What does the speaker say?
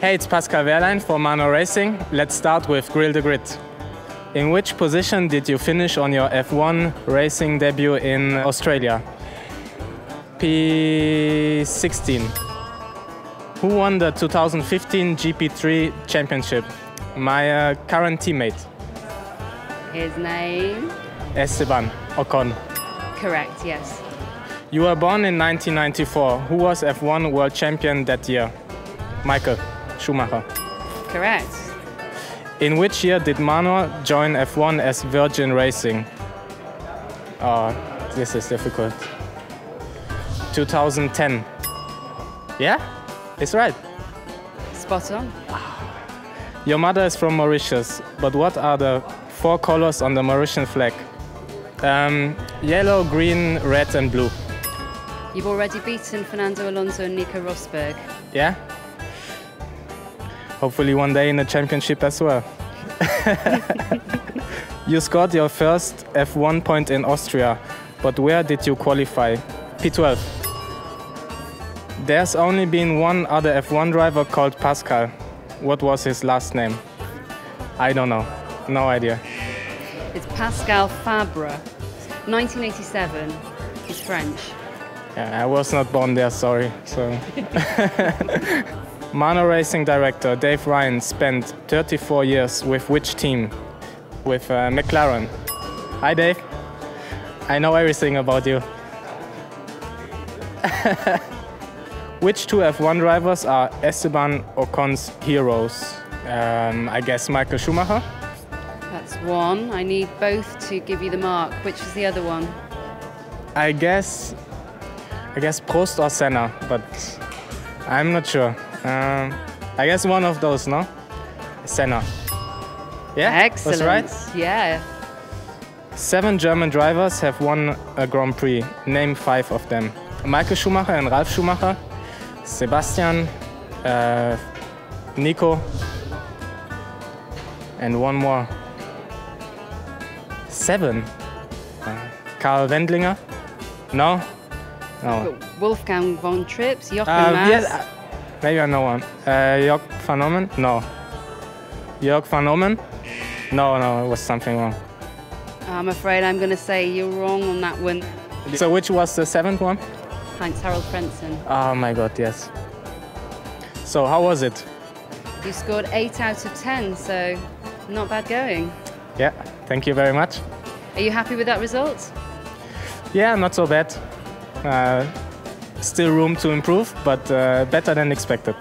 Hey, it's Pascal Wehrlein for Manor Racing. Let's start with Grill the Grid. In which position did you finish on your F1 racing debut in Australia? P16. Who won the 2015 GP3 championship? My uh, current teammate, His name? Esteban Ocon. Correct, yes. You were born in 1994. Who was F1 world champion that year? Michael Schumacher. Correct. In which year did Manor join F1 as Virgin Racing? Oh, this is difficult. 2010. Yeah? It's right. Spot on. Your mother is from Mauritius, but what are the four colors on the Mauritian flag? Um, yellow, green, red, and blue. You've already beaten Fernando Alonso and Nico Rosberg. Yeah? Hopefully, one day in a championship as well. you scored your first F1 point in Austria, but where did you qualify? P12. There's only been one other F1 driver called Pascal. What was his last name? I don't know. No idea. It's Pascal Fabre. 1987. He's French. Yeah, I was not born there, sorry. So. Manor Racing director Dave Ryan spent 34 years with which team? With uh, McLaren. Hi, Dave. I know everything about you. which two F1 drivers are Esteban Ocon's heroes? Um, I guess Michael Schumacher. That's one. I need both to give you the mark. Which is the other one? I guess, I guess Prost or Senna, but I'm not sure. Um, I guess one of those, no? Senna. Yeah, Excellent. that's right. Yeah. Seven German drivers have won a Grand Prix. Name five of them. Michael Schumacher and Ralf Schumacher, Sebastian, uh, Nico, and one more. Seven. Uh, Karl Wendlinger? No? No. Wolfgang von Trips, Jochen Uh, Mass. yes, uh, maybe I know one. Uh, Jörg van Ommen? No. Jörg van Ommen? No, no, it was something wrong. I'm afraid I'm going to say you're wrong on that one. So which was the seventh one? Heinz-Harald Frentzen. Oh my god, yes. So how was it? You scored 8 out of 10, so not bad going. Yeah, thank you very much. Are you happy with that result? Yeah, not so bad. Uh, still room to improve, but uh, better than expected.